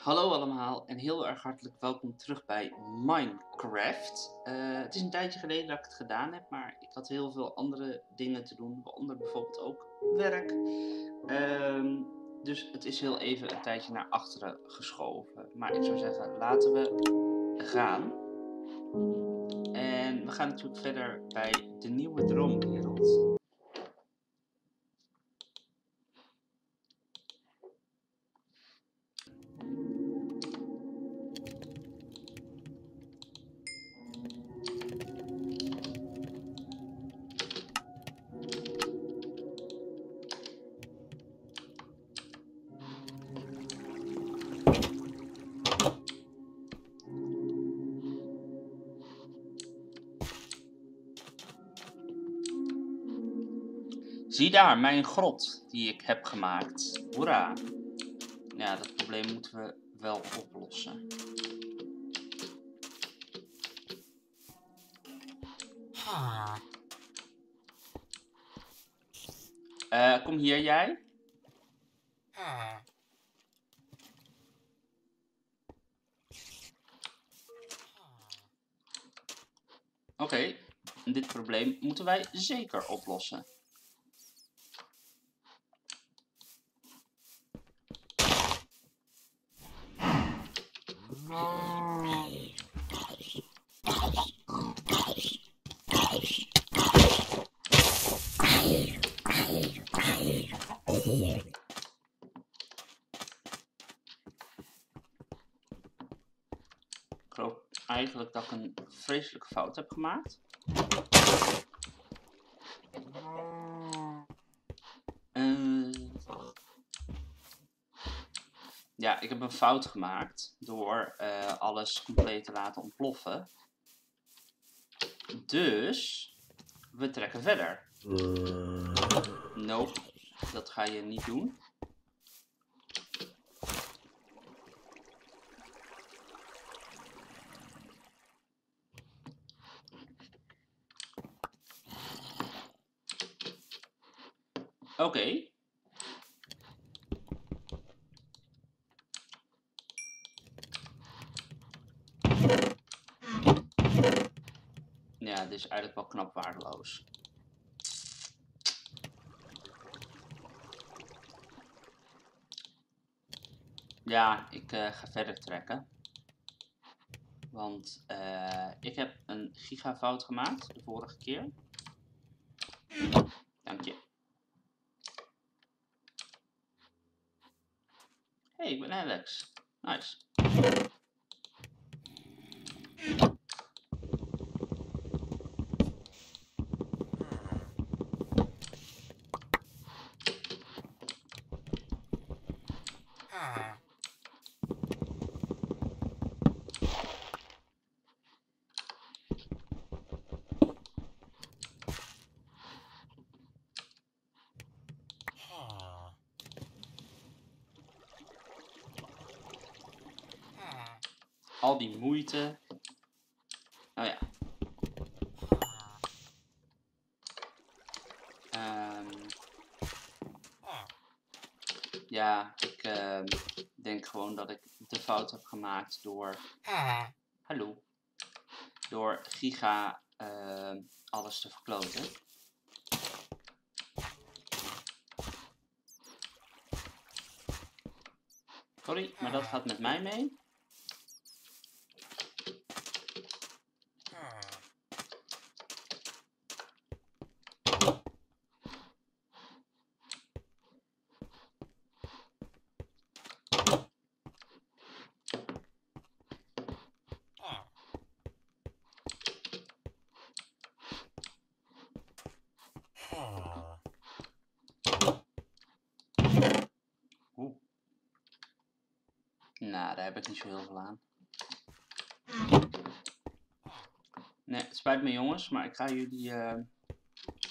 Hallo allemaal en heel erg hartelijk welkom terug bij Minecraft. Eh, het is een tijdje geleden dat ik het gedaan heb, maar ik had heel veel andere dingen te doen, waaronder bijvoorbeeld ook werk. Ehm, dus het is heel even een tijdje naar achteren geschoven. Maar ik zou zeggen, laten we gaan. En we gaan natuurlijk verder bij de nieuwe droomwereld. Zie daar, mijn grot die ik heb gemaakt. Hoera. Ja, dat probleem moeten we wel oplossen. Uh, kom hier, jij. Oké, okay. dit probleem moeten wij zeker oplossen. Ik geloof eigenlijk dat ik een vreselijke fout heb gemaakt. Uh, ja, ik heb een fout gemaakt door uh, alles compleet te laten ontploffen. Dus we trekken verder. Nope, dat ga je niet doen. Oké. Ja, dit is eigenlijk wel knap waardeloos. Ja, ik uh, ga verder trekken. Want uh, ik heb een gigafout gemaakt de vorige keer. Hey, ben Alex. Nice. Al die moeite. Oh ja. Um, ja, ik uh, denk gewoon dat ik de fout heb gemaakt door... Hallo. Door giga uh, alles te verkloten. Sorry, maar dat gaat met mij mee. Nou, daar heb ik niet zo heel veel aan. Nee, het spijt me jongens, maar ik ga jullie uh,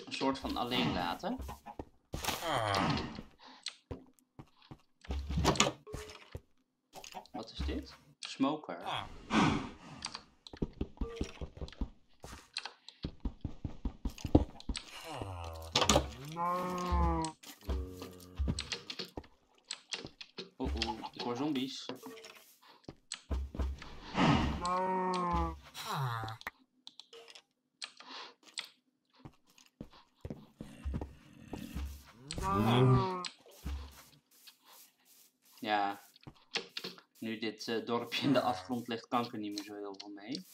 een soort van alleen laten. Wat is dit? Smoker. Hoor zombies. Ja, nu dit uh, dorpje in de afgrond ligt, kan ik er niet meer zo heel veel mee.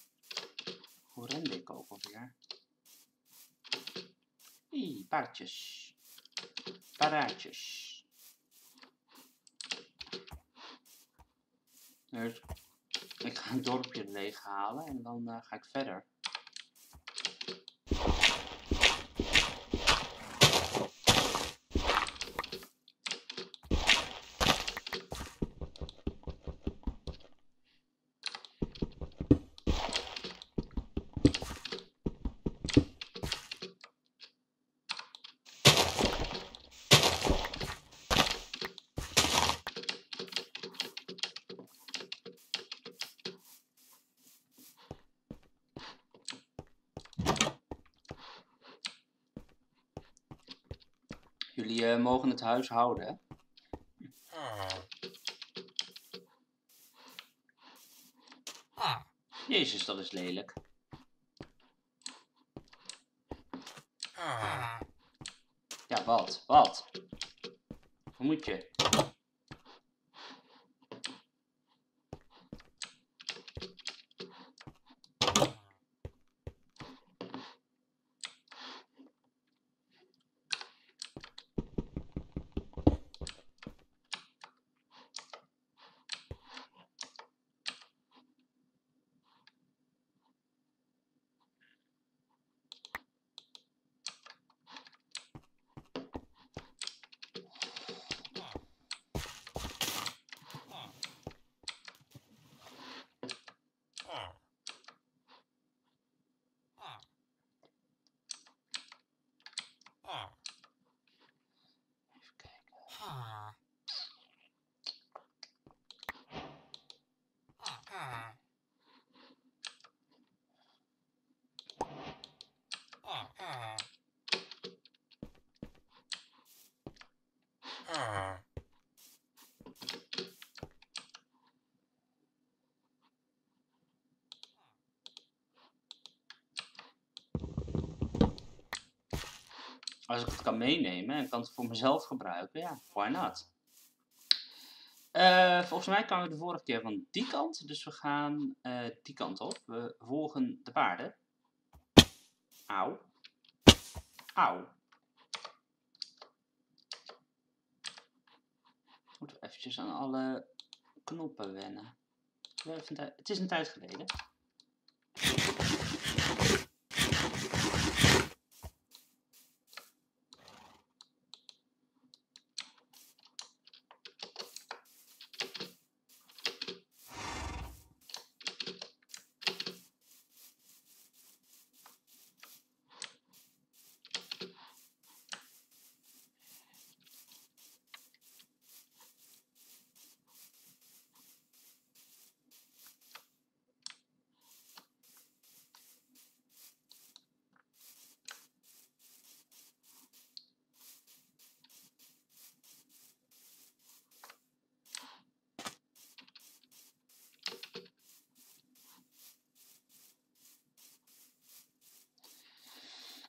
Hoe rende ik ook alweer? Hé, paardjes. Paraatjes. Dus ik ga een dorpje leeghalen en dan uh, ga ik verder. Jullie uh, mogen het huis houden. Jezus, dat is lelijk. Ja, wat? Wat? Hoe moet je? Als ik het kan meenemen en kan het voor mezelf gebruiken, ja, why not? Uh, volgens mij kwamen we de vorige keer van die kant, dus we gaan uh, die kant op. We volgen de paarden. Auw. Auw. Moeten we eventjes aan alle knoppen wennen. Het is een tijd geleden.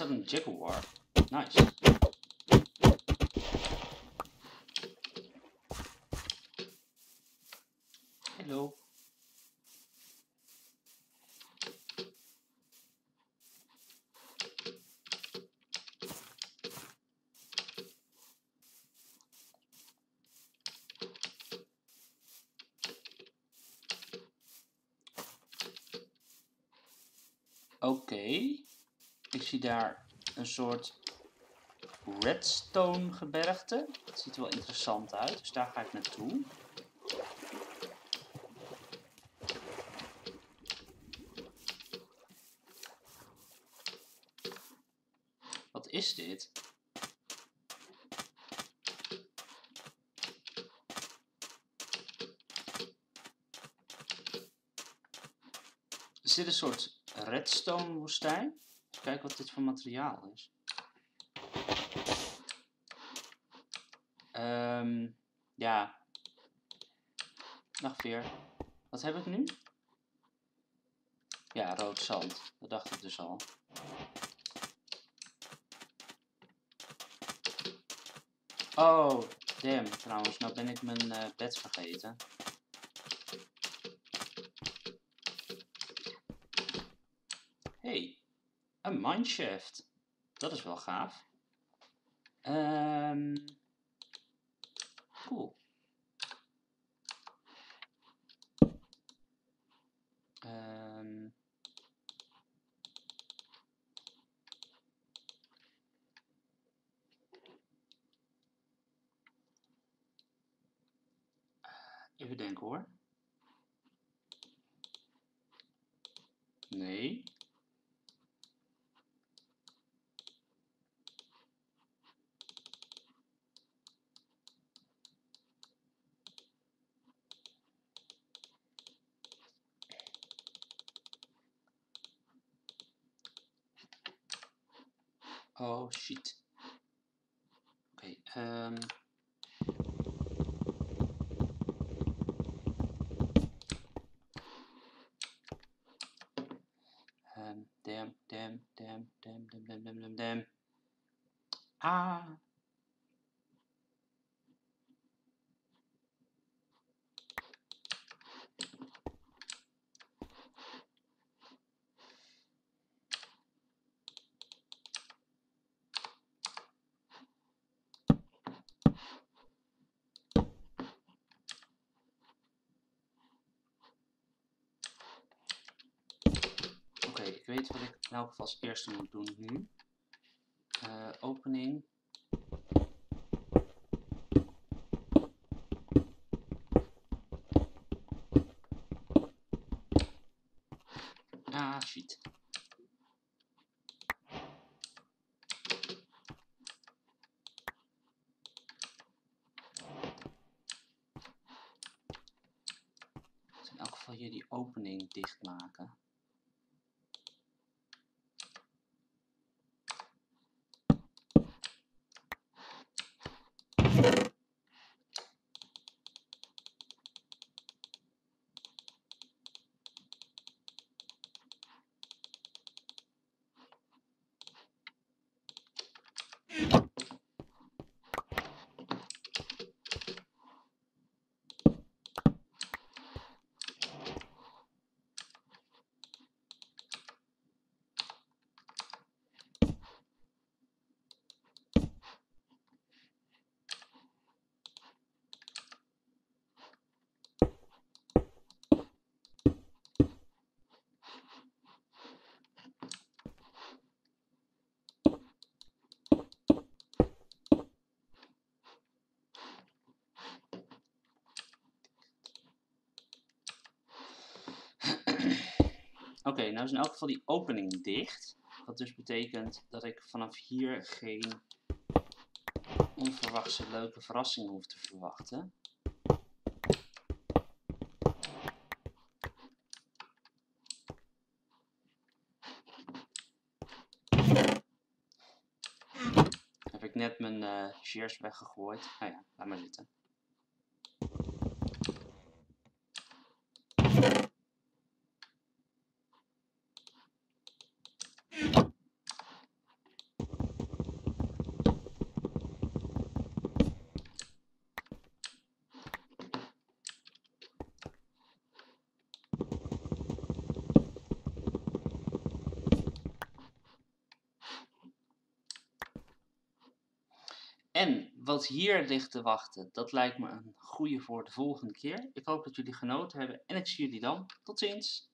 seven Jekyll wire. Nice. Hello. Okay. Ik zie daar een soort redstone gebergte. Dat ziet er wel interessant uit, dus daar ga ik naartoe. Wat is dit? Is dit een soort redstone woestijn? Kijken wat dit voor materiaal is. Ehm ja. Dag Veer. Wat heb ik nu? Ja, rood zand. Dat dacht ik dus al. Oh, damn trouwens. Nou ben ik mijn uh, bed vergeten. hey, een mineshaft. Dat is wel gaaf. Um, cool. Um, even denken hoor. Nee. Oh shit. Okay, um... um. Damn, damn, damn, damn, damn, damn, damn, damn, ik weet wat ik in elk geval als eerste moet doen nu. Uh, opening. Ah, shit. Dus in elk geval hier die opening dichtmaken. Oké, nou is in elk geval die opening dicht. Wat dus betekent dat ik vanaf hier geen onverwachte leuke verrassingen hoef te verwachten. Heb ik net mijn uh, shears weggegooid. Nou ja, laat maar zitten. En wat hier ligt te wachten, dat lijkt me een goede voor de volgende keer. Ik hoop dat jullie genoten hebben en ik zie jullie dan. Tot ziens!